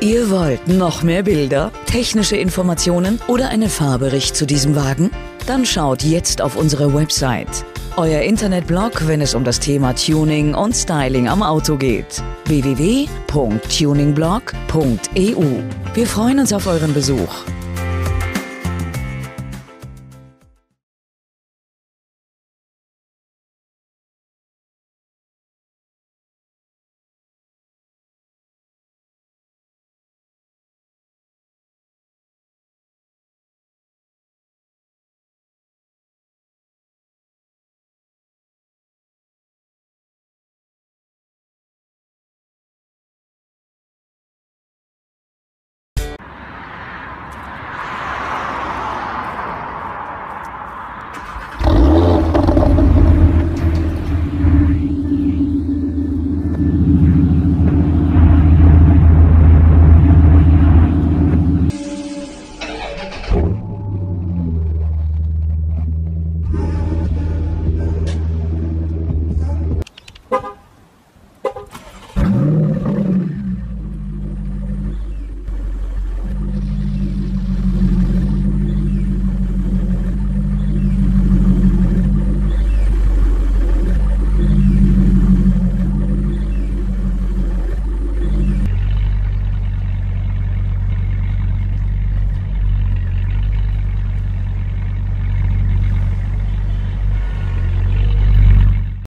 Ihr wollt Noch mehr Bilder, technische Informationen oder einen Fahrbericht zu diesem Wagen? Dann schaut jetzt auf unsere Website. Euer Internetblog, wenn es um das Thema Tuning und Styling am Auto geht. www.tuningblog.eu. Wir freuen uns auf euren Besuch.